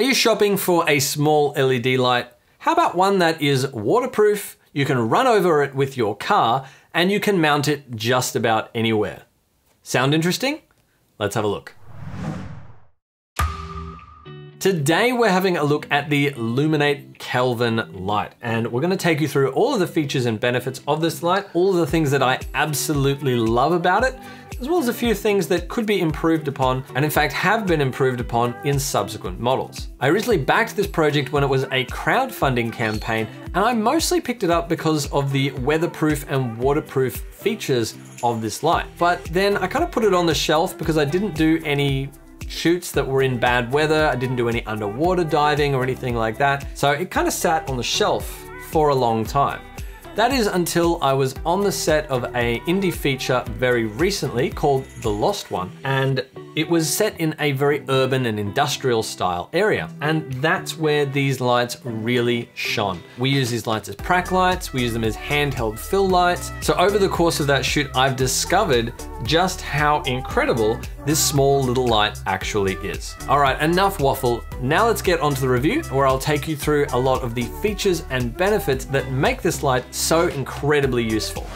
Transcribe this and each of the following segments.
Are you shopping for a small LED light? How about one that is waterproof, you can run over it with your car, and you can mount it just about anywhere? Sound interesting? Let's have a look. Today we're having a look at the Lumin8 Kelvin light and we're gonna take you through all of the features and benefits of this light, all of the things that I absolutely love about it, as well as a few things that could be improved upon and in fact have been improved upon in subsequent models. I originally backed this project when it was a crowdfunding campaign and I mostly picked it up because of the weatherproof and waterproof features of this light. But then I kind of put it on the shelf because I didn't do any shoots that were in bad weather. I didn't do any underwater diving or anything like that. So it kind of sat on the shelf for a long time. That is until I was on the set of a indie feature very recently called The Lost One, and it was set in a very urban and industrial style area, and that's where these lights really shone. We use these lights as prac lights, we use them as handheld fill lights. So over the course of that shoot, I've discovered just how incredible this small little light actually is. All right, enough waffle. Now let's get onto the review where I'll take you through a lot of the features and benefits that make this light so incredibly useful.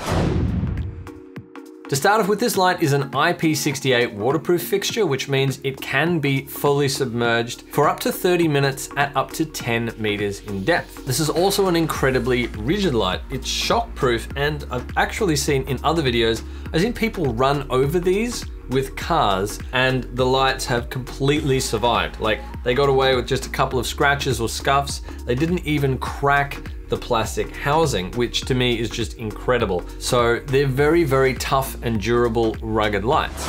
To start off with, this light is an IP68 waterproof fixture, which means it can be fully submerged for up to 30 minutes at up to 10 meters in depth. This is also an incredibly rigid light. It's shockproof, and I've actually seen in other videos, I've seen people run over these with cars and the lights have completely survived. Like they got away with just a couple of scratches or scuffs. They didn't even crack the plastic housing, which to me is just incredible. So they're very, very tough and durable rugged lights.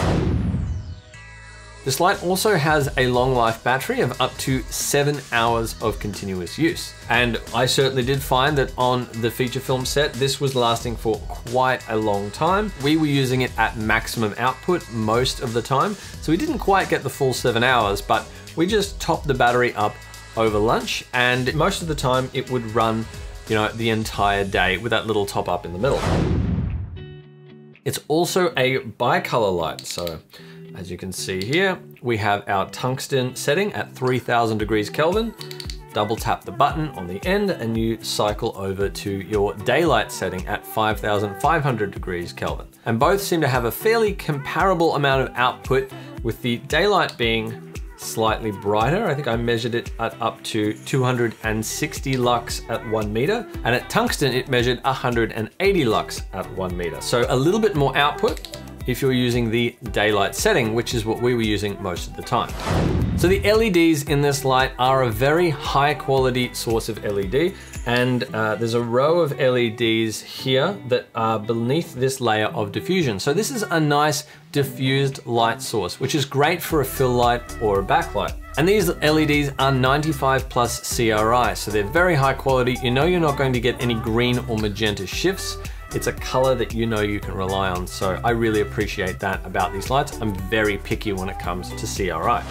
This light also has a long life battery of up to seven hours of continuous use. And I certainly did find that on the feature film set, this was lasting for quite a long time. We were using it at maximum output most of the time, so we didn't quite get the full seven hours, but we just topped the battery up over lunch and most of the time it would run you know, the entire day with that little top up in the middle. It's also a bicolor light, so as you can see here, we have our tungsten setting at 3000 degrees Kelvin. Double tap the button on the end and you cycle over to your daylight setting at 5500 degrees Kelvin. And both seem to have a fairly comparable amount of output with the daylight being slightly brighter. I think I measured it at up to 260 lux at one meter. And at tungsten, it measured 180 lux at one meter. So a little bit more output if you're using the daylight setting, which is what we were using most of the time. So the LEDs in this light are a very high quality source of LED and uh, there's a row of LEDs here that are beneath this layer of diffusion. So this is a nice diffused light source, which is great for a fill light or a backlight. And these LEDs are 95 plus CRI, so they're very high quality. You know you're not going to get any green or magenta shifts. It's a color that you know you can rely on. So I really appreciate that about these lights. I'm very picky when it comes to CRI.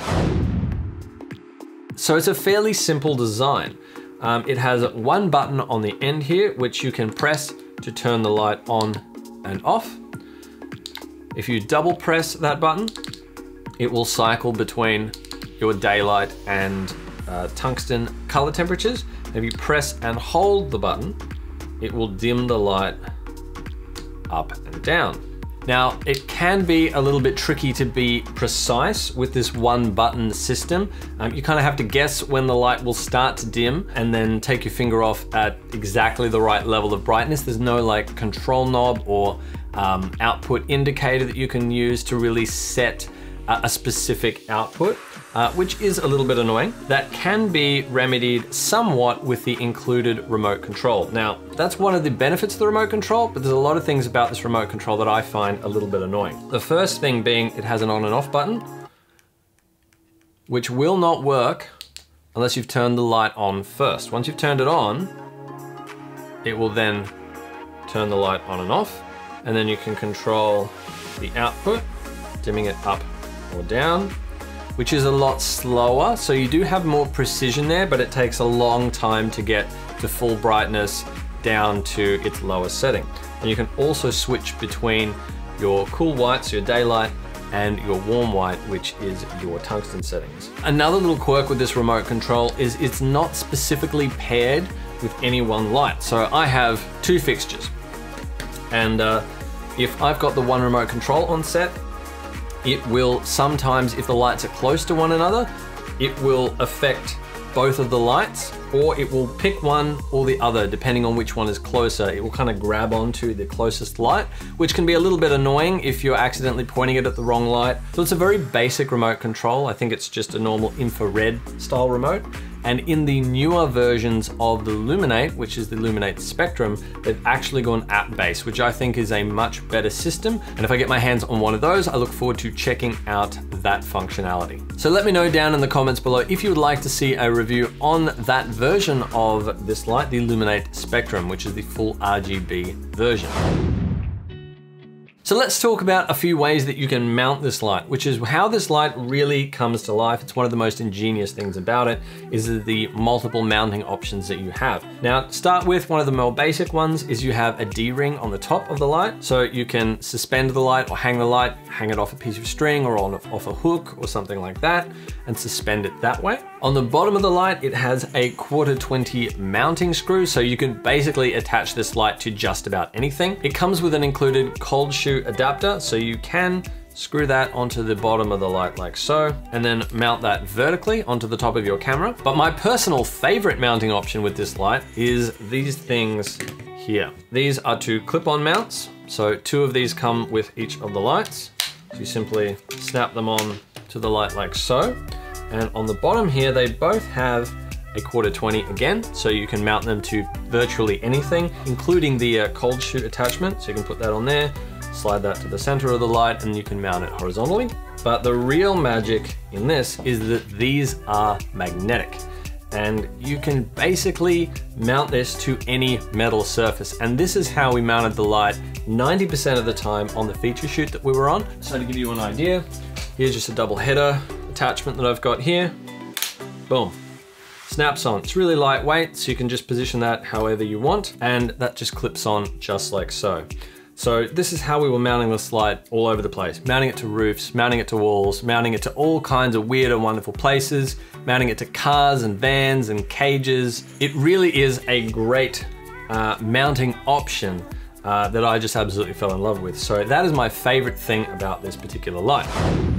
So it's a fairly simple design. Um, it has one button on the end here, which you can press to turn the light on and off. If you double press that button, it will cycle between your daylight and uh, tungsten color temperatures. If you press and hold the button, it will dim the light up and down. Now, it can be a little bit tricky to be precise with this one button system. Um, you kind of have to guess when the light will start to dim and then take your finger off at exactly the right level of brightness. There's no like control knob or um, output indicator that you can use to really set a specific output uh, which is a little bit annoying. That can be remedied somewhat with the included remote control. Now, that's one of the benefits of the remote control, but there's a lot of things about this remote control that I find a little bit annoying. The first thing being it has an on and off button, which will not work unless you've turned the light on first. Once you've turned it on, it will then turn the light on and off, and then you can control the output, dimming it up or down, which is a lot slower. So you do have more precision there, but it takes a long time to get to full brightness down to its lowest setting. And you can also switch between your cool whites, your daylight, and your warm white, which is your tungsten settings. Another little quirk with this remote control is it's not specifically paired with any one light. So I have two fixtures and uh, if I've got the one remote control on set, it will sometimes, if the lights are close to one another, it will affect both of the lights or it will pick one or the other depending on which one is closer. It will kind of grab onto the closest light, which can be a little bit annoying if you're accidentally pointing it at the wrong light. So it's a very basic remote control. I think it's just a normal infrared style remote. And in the newer versions of the Lumin8, which is the Lumin8 Spectrum, they've actually gone app-based, which I think is a much better system. And if I get my hands on one of those, I look forward to checking out that functionality. So let me know down in the comments below if you would like to see a review on that version of this light, the Lumin8 Spectrum, which is the full RGB version. So let's talk about a few ways that you can mount this light, which is how this light really comes to life. It's one of the most ingenious things about it is the multiple mounting options that you have. Now, start with one of the more basic ones is you have a D-ring on the top of the light. So you can suspend the light or hang the light, hang it off a piece of string or on off a hook or something like that and suspend it that way. On the bottom of the light, it has a quarter 20 mounting screw. So you can basically attach this light to just about anything. It comes with an included cold shoe adapter, so you can screw that onto the bottom of the light like so, and then mount that vertically onto the top of your camera. But my personal favorite mounting option with this light is these things here. These are two clip-on mounts. So two of these come with each of the lights. So you simply snap them on to the light like so. And on the bottom here, they both have a quarter 20 again, so you can mount them to virtually anything, including the uh, cold shoe attachment. So you can put that on there, slide that to the center of the light and you can mount it horizontally. But the real magic in this is that these are magnetic and you can basically mount this to any metal surface. And this is how we mounted the light 90% of the time on the feature shoot that we were on. So to give you an idea, here's just a double header attachment that I've got here. Boom, snaps on. It's really lightweight, so you can just position that however you want, and that just clips on just like so. So this is how we were mounting this light all over the place. Mounting it to roofs, mounting it to walls, mounting it to all kinds of weird and wonderful places, mounting it to cars and vans and cages. It really is a great uh, mounting option uh, that I just absolutely fell in love with. So that is my favorite thing about this particular light.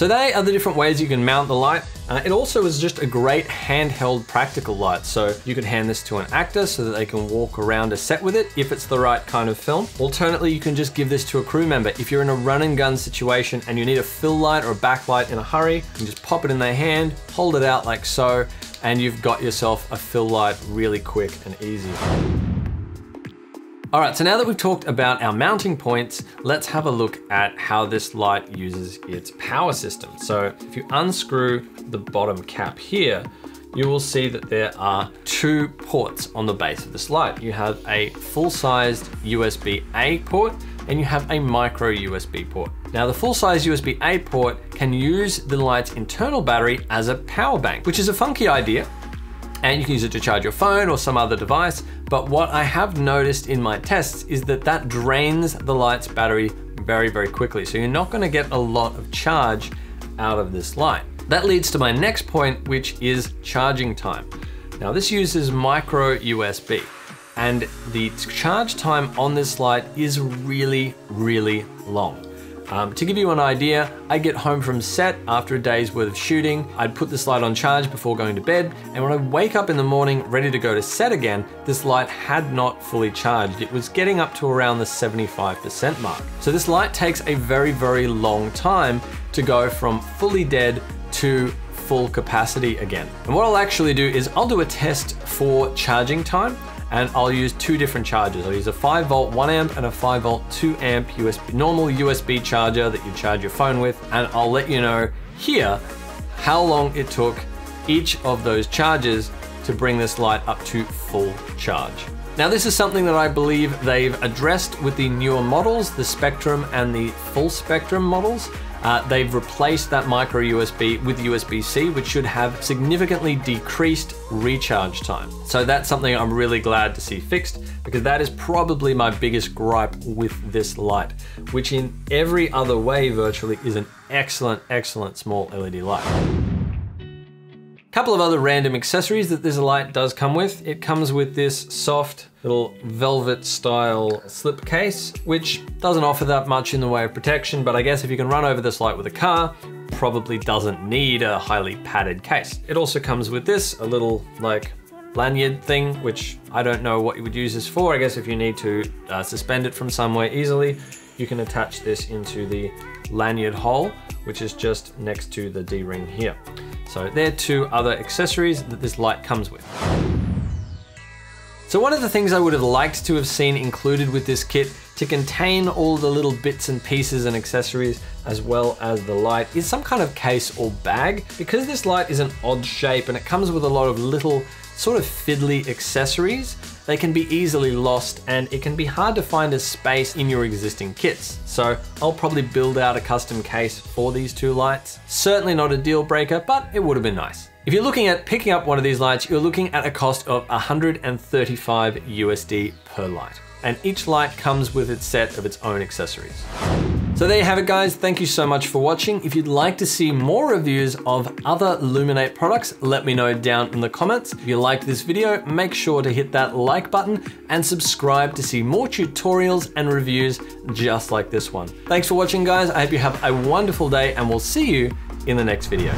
So they are the different ways you can mount the light. Uh, it also is just a great handheld practical light. So you could hand this to an actor so that they can walk around a set with it if it's the right kind of film. Alternately, you can just give this to a crew member. If you're in a run and gun situation and you need a fill light or a backlight in a hurry, you can just pop it in their hand, hold it out like so, and you've got yourself a fill light really quick and easy. All right, so now that we've talked about our mounting points, let's have a look at how this light uses its power system. So if you unscrew the bottom cap here, you will see that there are two ports on the base of this light. You have a full-sized USB-A port and you have a micro USB port. Now the full-size USB-A port can use the light's internal battery as a power bank, which is a funky idea and you can use it to charge your phone or some other device. But what I have noticed in my tests is that that drains the light's battery very, very quickly. So you're not gonna get a lot of charge out of this light. That leads to my next point, which is charging time. Now this uses micro USB and the charge time on this light is really, really long. Um, to give you an idea, I get home from set after a day's worth of shooting, I'd put this light on charge before going to bed, and when I wake up in the morning ready to go to set again, this light had not fully charged. It was getting up to around the 75% mark. So this light takes a very, very long time to go from fully dead to full capacity again. And what I'll actually do is I'll do a test for charging time and I'll use two different chargers. I'll use a 5 volt 1 amp and a 5 volt 2 amp USB, normal USB charger that you charge your phone with, and I'll let you know here how long it took each of those charges to bring this light up to full charge. Now this is something that I believe they've addressed with the newer models, the Spectrum and the Full Spectrum models, Uh, they've replaced that micro USB with USB-C, which should have significantly decreased recharge time. So that's something I'm really glad to see fixed because that is probably my biggest gripe with this light, which in every other way virtually is an excellent, excellent small LED light. Couple of other random accessories that this light does come with. It comes with this soft little velvet style slip case, which doesn't offer that much in the way of protection, but I guess if you can run over this light with a car, probably doesn't need a highly padded case. It also comes with this, a little like lanyard thing, which I don't know what you would use this for. I guess if you need to uh, suspend it from somewhere easily, you can attach this into the lanyard hole, which is just next to the D-ring here. So they're two other accessories that this light comes with. So one of the things I would have liked to have seen included with this kit to contain all the little bits and pieces and accessories as well as the light is some kind of case or bag. Because this light is an odd shape and it comes with a lot of little sort of fiddly accessories, they can be easily lost and it can be hard to find a space in your existing kits. So I'll probably build out a custom case for these two lights. Certainly not a deal breaker, but it would have been nice. If you're looking at picking up one of these lights, you're looking at a cost of 135 USD per light. And each light comes with its set of its own accessories. So there you have it guys, thank you so much for watching. If you'd like to see more reviews of other Lumin8 products, let me know down in the comments. If you liked this video, make sure to hit that like button and subscribe to see more tutorials and reviews just like this one. Thanks for watching guys, I hope you have a wonderful day and we'll see you in the next video.